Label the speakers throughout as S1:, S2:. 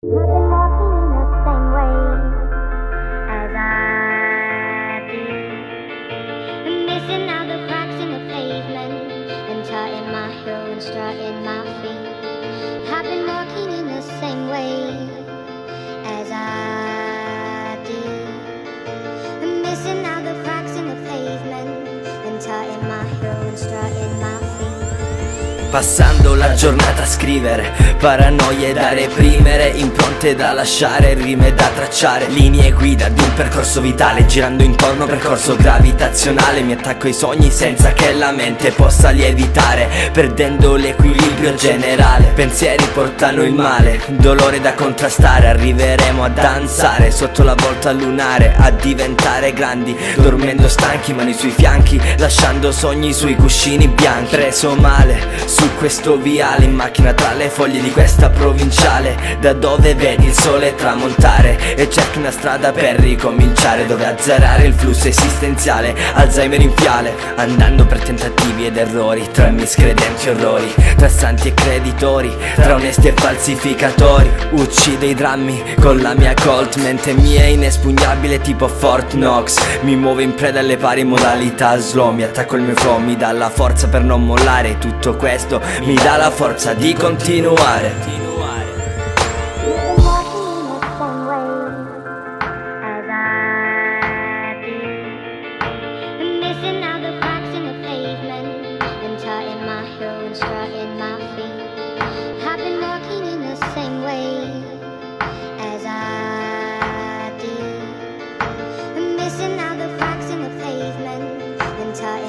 S1: I've been walking in the same way as I do. Missing the cracks in the pavement and my heel and strutting my feet. I've been walking in the same way as I
S2: Passando la giornata a scrivere Paranoie da reprimere Impronte da lasciare Rime da tracciare Linee guida di un percorso vitale Girando intorno percorso gravitazionale. Mi attacco ai sogni senza che la mente possa lievitare Perdendo l'equilibrio generale. Pensieri portano il male Dolore da contrastare. Arriveremo a danzare Sotto la volta lunare A diventare grandi Dormendo stanchi mani sui fianchi Lasciando sogni sui cuscini bianchi. Preso male su questo viale in macchina tra le foglie di questa provinciale Da dove vedi il sole tramontare E cerchi una strada per ricominciare Dove azzerare il flusso esistenziale Alzheimer in fiale Andando per tentativi ed errori Tra miscredenti orrori Tra santi e creditori Tra onesti e falsificatori Uccide i drammi con la mia Colt Mente mia inespugnabile tipo Fort Knox Mi muovo in preda alle pari modalità slow Mi attacco il mio flow, mi dà la forza per non mollare Tutto questo mi dà la forza di continuare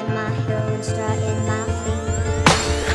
S1: in my heel and strutting my feet.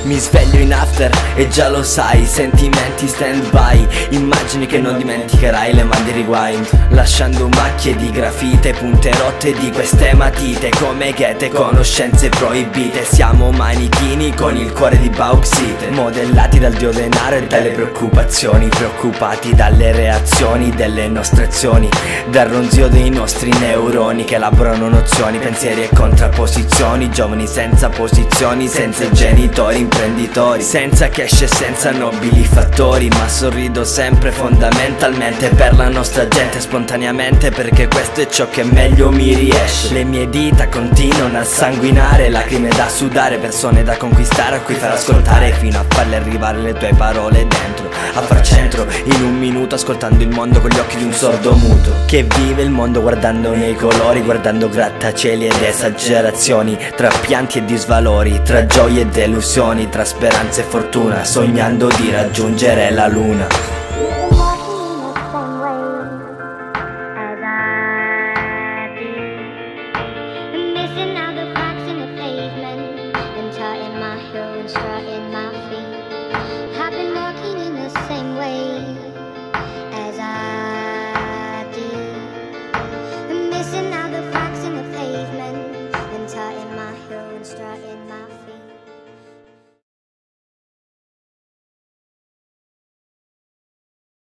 S2: Mi sveglio in after e già lo sai Sentimenti stand by Immagini che non dimenticherai le mandi rewind Lasciando macchie di grafite Punte rotte di queste matite Come ghete conoscenze proibite Siamo manichini con il cuore di bauxite Modellati dal dio denaro e dalle preoccupazioni Preoccupati dalle reazioni delle nostre azioni Dal ronzio dei nostri neuroni Che elaborano nozioni, pensieri e contrapposizioni Giovani senza posizioni, senza genitori imprenditori. Senza cash e senza nobili fattori Ma sorrido sempre fondamentalmente per la nostra gente Spontaneamente perché questo è ciò che meglio mi riesce. Le mie dita continuano a sanguinare Lacrime da sudare, persone da conquistare A cui far ascoltare fino a farle arrivare le tue parole dentro A far centro in un minuto ascoltando il mondo con gli occhi di un sordo muto Che vive il mondo guardando nei colori Guardando grattacieli ed esagerazioni Tra pianti e disvalori, tra gioie e delusioni Tra speranza e fortuna, sognando di raggiungere la luna.
S1: Missing out the cracks in the pavement and tutting my heel and strutting my feet.